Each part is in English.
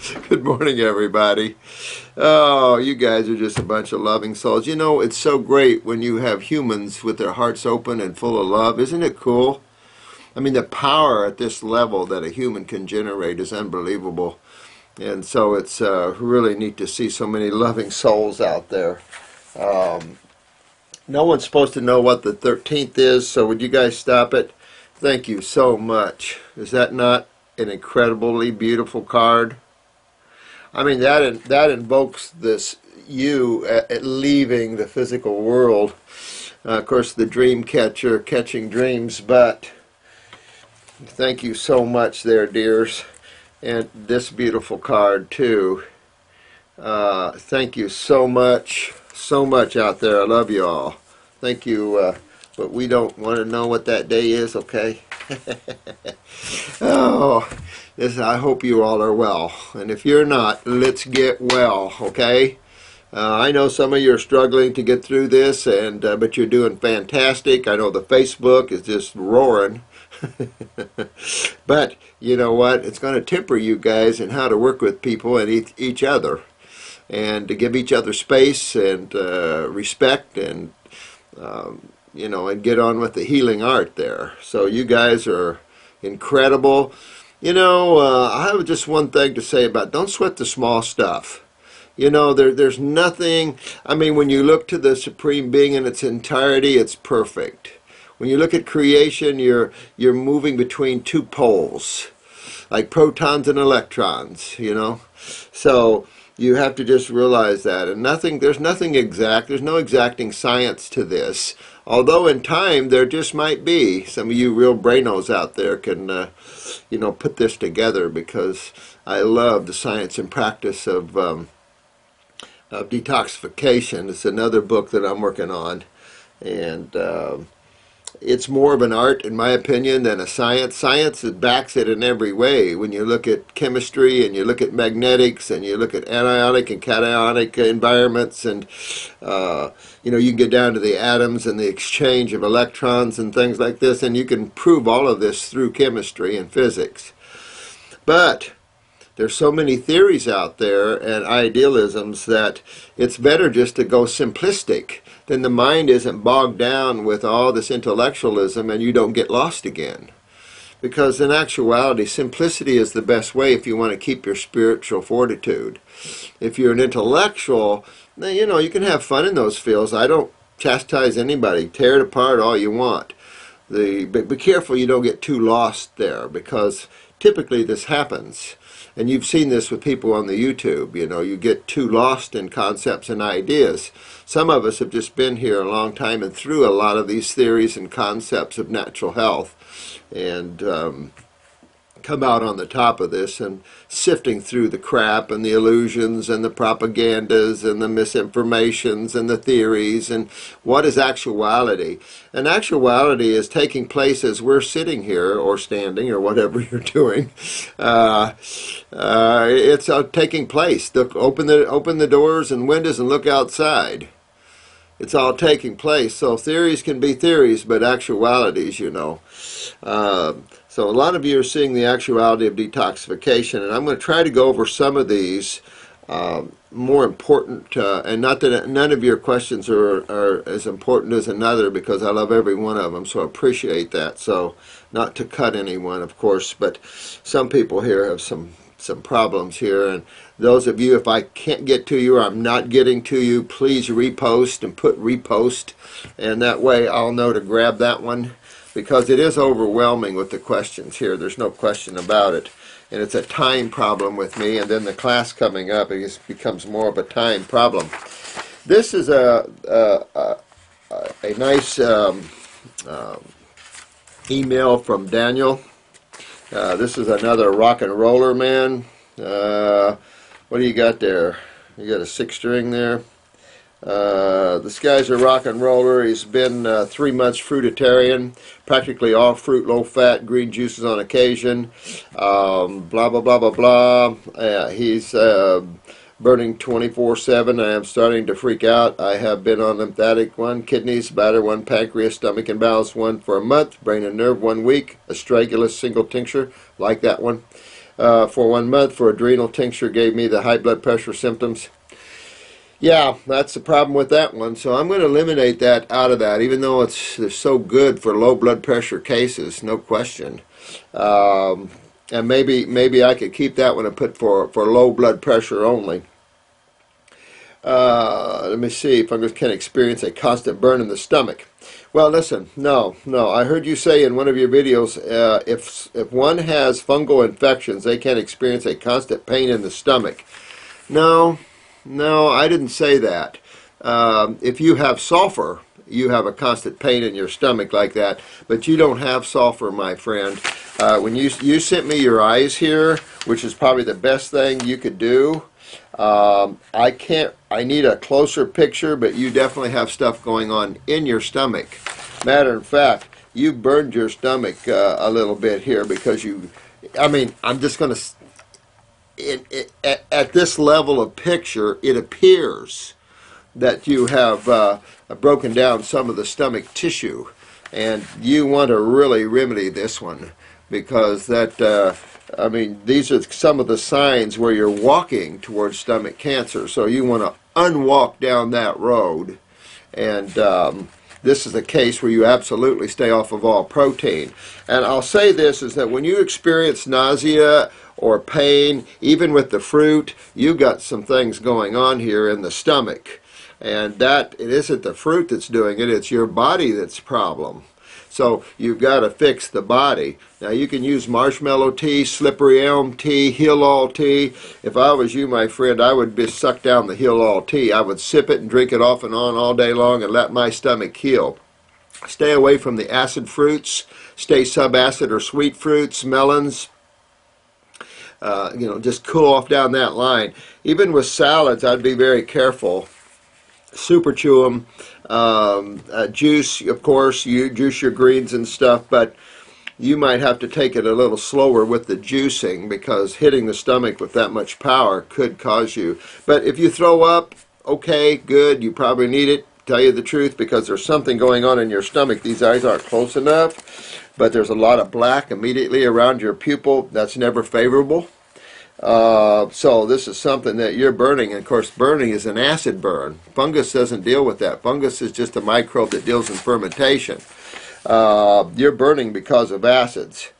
Good morning, everybody. Oh, you guys are just a bunch of loving souls. You know, it's so great when you have humans with their hearts open and full of love. Isn't it cool? I mean, the power at this level that a human can generate is unbelievable. And so it's uh, really neat to see so many loving souls out there. Um, no one's supposed to know what the 13th is, so would you guys stop it? Thank you so much. Is that not an incredibly beautiful card? I mean, that that invokes this you at, at leaving the physical world. Uh, of course, the dream catcher catching dreams, but thank you so much there, dears. And this beautiful card, too. Uh, thank you so much, so much out there. I love you all. Thank you. Uh, but we don't want to know what that day is, okay? oh, this, I hope you all are well. And if you're not, let's get well, okay? Uh, I know some of you are struggling to get through this, and uh, but you're doing fantastic. I know the Facebook is just roaring. but you know what? It's going to temper you guys in how to work with people and each, each other, and to give each other space and uh, respect and um, you know, and get on with the healing art there. So you guys are incredible. You know, uh, I have just one thing to say about don't sweat the small stuff. You know, there, there's nothing, I mean, when you look to the Supreme Being in its entirety, it's perfect. When you look at creation, you're, you're moving between two poles, like protons and electrons, you know. So, you have to just realize that and nothing there's nothing exact there's no exacting science to this although in time there just might be. Some of you real brainos out there can uh, you know put this together because I love the science and practice of um, of detoxification. It's another book that I'm working on. And um, it's more of an art, in my opinion, than a science. Science backs it in every way. When you look at chemistry and you look at magnetics and you look at anionic and cationic environments, and uh, you know you can get down to the atoms and the exchange of electrons and things like this, and you can prove all of this through chemistry and physics. But there's so many theories out there and idealisms that it's better just to go simplistic then the mind isn't bogged down with all this intellectualism and you don't get lost again. Because in actuality, simplicity is the best way if you want to keep your spiritual fortitude. If you're an intellectual, then, you know, you can have fun in those fields. I don't chastise anybody. Tear it apart all you want. The, but be careful you don't get too lost there because typically this happens and you've seen this with people on the YouTube, you know, you get too lost in concepts and ideas. Some of us have just been here a long time and through a lot of these theories and concepts of natural health. And um, come out on the top of this and sifting through the crap and the illusions and the propagandas and the misinformations and the theories and what is actuality. And actuality is taking place as we're sitting here or standing or whatever you're doing. Uh, uh, it's uh, taking place. Look, open the open the doors and windows and look outside. It's all taking place. So theories can be theories, but actualities, you know. Uh, so a lot of you are seeing the actuality of detoxification, and I'm going to try to go over some of these uh, more important, uh, and not that none of your questions are, are as important as another because I love every one of them, so I appreciate that. So not to cut anyone, of course, but some people here have some some problems here and those of you if I can't get to you or I'm not getting to you please repost and put repost and that way I'll know to grab that one because it is overwhelming with the questions here. There's no question about it. And it's a time problem with me, and then the class coming up, it becomes more of a time problem. This is a, a, a, a nice um, um, email from Daniel. Uh, this is another rock and roller man. Uh, what do you got there? You got a six string there. This guy's a rock and roller. He's been uh, three months fruitarian, practically all fruit, low fat, green juices on occasion. Um, blah blah blah blah blah. Uh, he's uh, burning 24/7. I am starting to freak out. I have been on lymphatic one, kidneys, bladder one, pancreas, stomach and bowels one for a month, brain and nerve one week, astragalus single tincture like that one. uh, for one month for adrenal tincture gave me the high blood pressure symptoms. Yeah, that's the problem with that one. So I'm going to eliminate that out of that, even though it's, so good for low blood pressure cases, no question. Um, and maybe maybe I could keep that one and put for, for low blood pressure only. Uh, let me see. Fungus can experience a constant burn in the stomach. Well, listen, no, no. I heard you say in one of your videos, uh, if if one has fungal infections, they can experience a constant pain in the stomach. No, no, I didn't say that. Um, if you have sulfur, you have a constant pain in your stomach like that, but you don't have sulfur, my friend. Uh, when you you sent me your eyes here, which is probably the best thing you could do. Um, I can't. I need a closer picture, but you definitely have stuff going on in your stomach. Matter of fact, you burned your stomach uh, a little bit here because you. I mean, I'm just going to it, it, at, this level of picture, it appears that you have uh, broken down some of the stomach tissue, and you want to really remedy this one because that. Uh, I mean, these are some of the signs where you're walking towards stomach cancer. So you want to unwalk down that road, and um, this is a case where you absolutely stay off of all protein. And I'll say this is that when you experience nausea or pain, even with the fruit, you've got some things going on here in the stomach. And that it isn't the fruit that's doing it, it's your body that's problem. So you've got to fix the body. Now you can use marshmallow tea, slippery elm tea, Heal All tea. If I was you, my friend, I would just suck down the Heal All tea. I would sip it and drink it off and on all day long and let my stomach heal. Stay away from the acid fruits. Stay subacid or sweet fruits, melons, uh, you know, just cool off down that line. Even with salads, I'd be very careful. Super chew them. Um, uh, juice, of course, you juice your greens and stuff, but you might have to take it a little slower with the juicing because hitting the stomach with that much power could cause you. But if you throw up, okay, good, you probably need it. Tell you the truth because there's something going on in your stomach. These eyes aren't close enough but there's a lot of black immediately around your pupil. That's never favorable. Uh, so this is something that you're burning. And of course, burning is an acid burn. Fungus doesn't deal with that. Fungus is just a microbe that deals in fermentation. Uh, you're burning because of acids.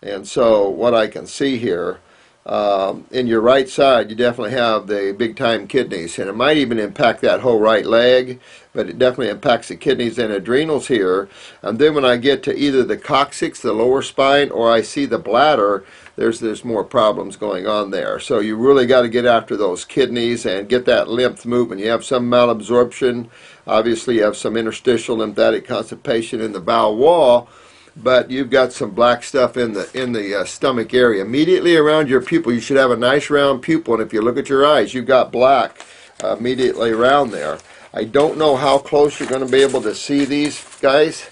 And so what I can see here um, in your right side, you definitely have the big time kidneys, and it might even impact that whole right leg, but it definitely impacts the kidneys and adrenals here. And then when I get to either the coccyx, the lower spine, or I see the bladder, there's there's more problems going on there. So you really got to get after those kidneys and get that lymph movement. You have some malabsorption, obviously you have some interstitial lymphatic constipation in the bowel wall but you've got some black stuff in the in the uh, stomach area. Immediately around your pupil you should have a nice round pupil and if you look at your eyes you've got black uh, immediately around there. I don't know how close you're going to be able to see these guys.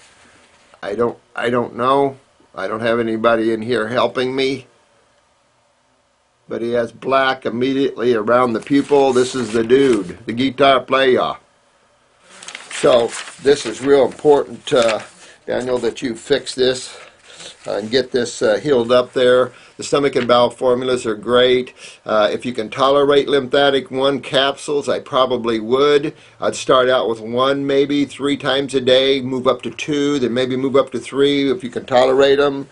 I don't I don't know. I don't have anybody in here helping me. But he has black immediately around the pupil. This is the dude the guitar player. So this is real important uh, Daniel, that you fix this and get this uh, healed up there. The stomach and bowel formulas are great. Uh, if you can tolerate lymphatic 1 capsules, I probably would. I'd start out with one maybe three times a day, move up to two, then maybe move up to three if you can tolerate them.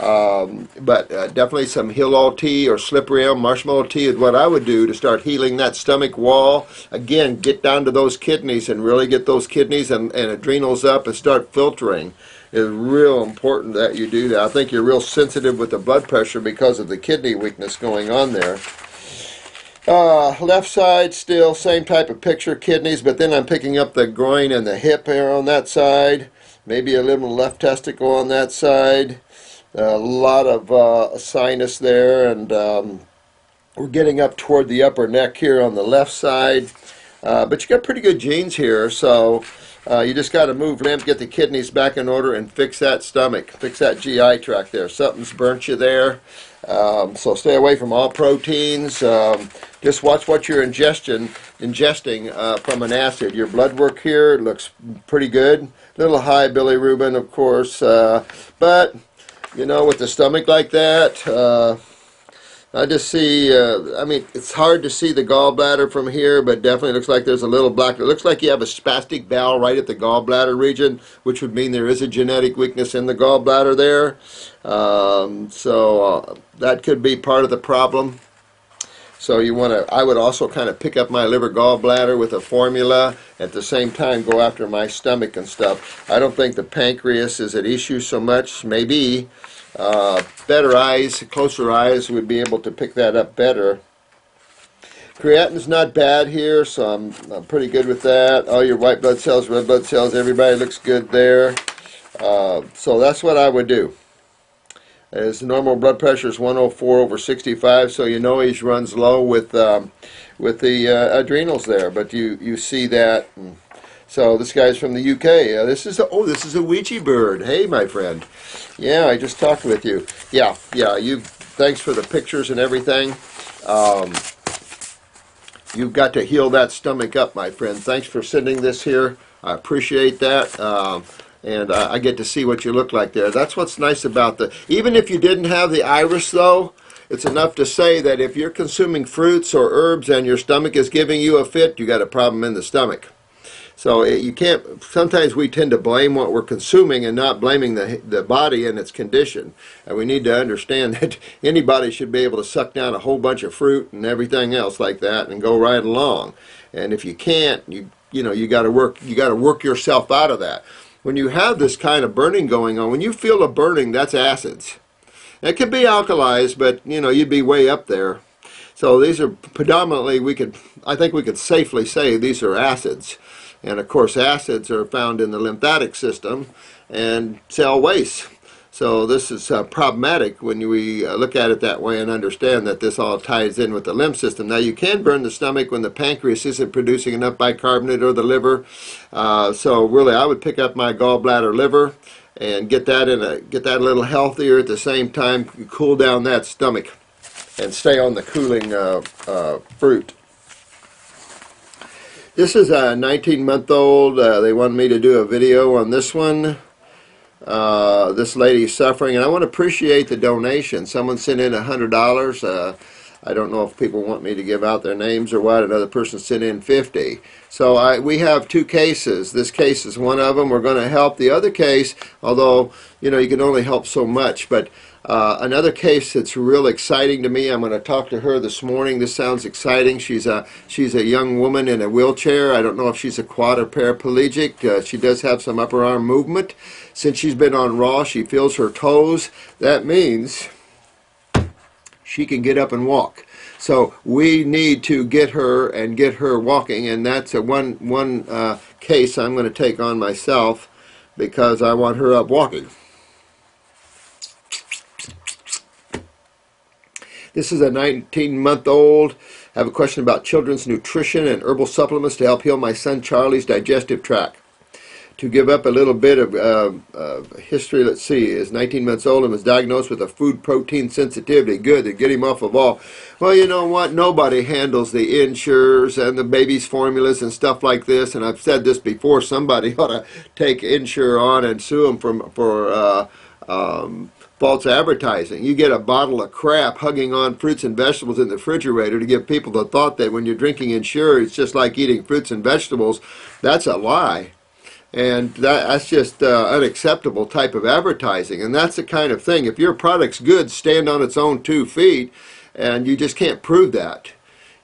Um, but uh, definitely some All tea or slippery elm marshmallow tea is what I would do to start healing that stomach wall. Again, get down to those kidneys and really get those kidneys and, and adrenals up and start filtering. It's real important that you do that. I think you're real sensitive with the blood pressure because of the kidney weakness going on there. Uh, left side still same type of picture, kidneys, but then I'm picking up the groin and the hip here on that side. Maybe a little left testicle on that side a lot of uh, sinus there, and um, we're getting up toward the upper neck here on the left side. Uh, but you got pretty good genes here, so uh, you just got to move lymph, get the kidneys back in order, and fix that stomach, fix that GI tract there. Something's burnt you there. Um, so stay away from all proteins. Um, just watch what you're ingestion, ingesting uh, from an acid. Your blood work here looks pretty good. Little high bilirubin, of course, uh, but you know, with the stomach like that, uh, I just see, uh, I mean, it's hard to see the gallbladder from here, but definitely looks like there's a little black. It looks like you have a spastic bowel right at the gallbladder region, which would mean there is a genetic weakness in the gallbladder there. Um, so uh, that could be part of the problem. So you want to, I would also kind of pick up my liver gallbladder with a formula, at the same time go after my stomach and stuff. I don't think the pancreas is at issue so much, maybe. Uh, better eyes, closer eyes would be able to pick that up better. Creatine's not bad here, so I'm, I'm pretty good with that. All your white blood cells, red blood cells, everybody looks good there. Uh, so that's what I would do. His normal blood pressure is 104 over 65, so you know he runs low with um, with the uh, adrenals there. But you you see that. So this guy's from the UK. Uh, this is a, oh this is a Ouija bird. Hey my friend. Yeah, I just talked with you. Yeah, yeah. You thanks for the pictures and everything. Um, you've got to heal that stomach up, my friend. Thanks for sending this here. I appreciate that. Um, and uh, I get to see what you look like there. That's what's nice about the. Even if you didn't have the iris, though, it's enough to say that if you're consuming fruits or herbs and your stomach is giving you a fit, you got a problem in the stomach. So it, you can't. Sometimes we tend to blame what we're consuming and not blaming the the body and its condition. And we need to understand that anybody should be able to suck down a whole bunch of fruit and everything else like that and go right along. And if you can't, you you know you got to work you got to work yourself out of that when you have this kind of burning going on, when you feel a burning, that's acids. It could be alkalized, but you know you'd be way up there. So these are predominantly we could I think we could safely say these are acids. And of course acids are found in the lymphatic system and cell waste. So this is uh, problematic when we uh, look at it that way and understand that this all ties in with the lymph system. Now you can burn the stomach when the pancreas isn't producing enough bicarbonate or the liver. Uh, so really I would pick up my gallbladder liver and get that in a get that a little healthier at the same time cool down that stomach and stay on the cooling uh, uh, fruit. This is a 19 month old. Uh, they wanted me to do a video on this one. Uh, this lady's suffering, and I want to appreciate the donation. Someone sent in a hundred dollars. Uh, I don't know if people want me to give out their names or what. Another person sent in 50. So I, we have two cases. This case is one of them. We're going to help the other case, although, you know, you can only help so much. But uh, another case that's real exciting to me. I'm going to talk to her this morning. This sounds exciting. She's a she's a young woman in a wheelchair. I don't know if she's a quad or paraplegic. Uh, she does have some upper arm movement. Since she's been on Raw, she feels her toes. That means she can get up and walk. So we need to get her and get her walking, and that's a one one uh, case I'm going to take on myself because I want her up walking. This is a 19 month old. I have a question about children's nutrition and herbal supplements to help heal my son Charlie's digestive tract. To give up a little bit of uh, uh, history, let's see, is 19 months old and was diagnosed with a food protein sensitivity. Good, to get him off of all. Well, you know what? Nobody handles the Ensures and the baby's formulas and stuff like this. And I've said this before. Somebody ought to take Ensure on and sue them for, for uh, um, false advertising. You get a bottle of crap hugging on fruits and vegetables in the refrigerator to give people the thought that when you're drinking Ensure, it's just like eating fruits and vegetables. That's a lie. And that, that's just uh, unacceptable type of advertising. And that's the kind of thing. If your product's good, stand on its own two feet, and you just can't prove that.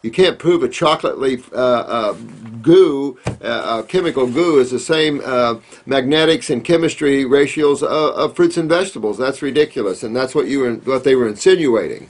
You can't prove a chocolate leaf uh, uh, goo, uh, uh chemical goo, is the same uh, magnetics and chemistry ratios of, of, fruits and vegetables. That's ridiculous, and that's what you were, what they were insinuating.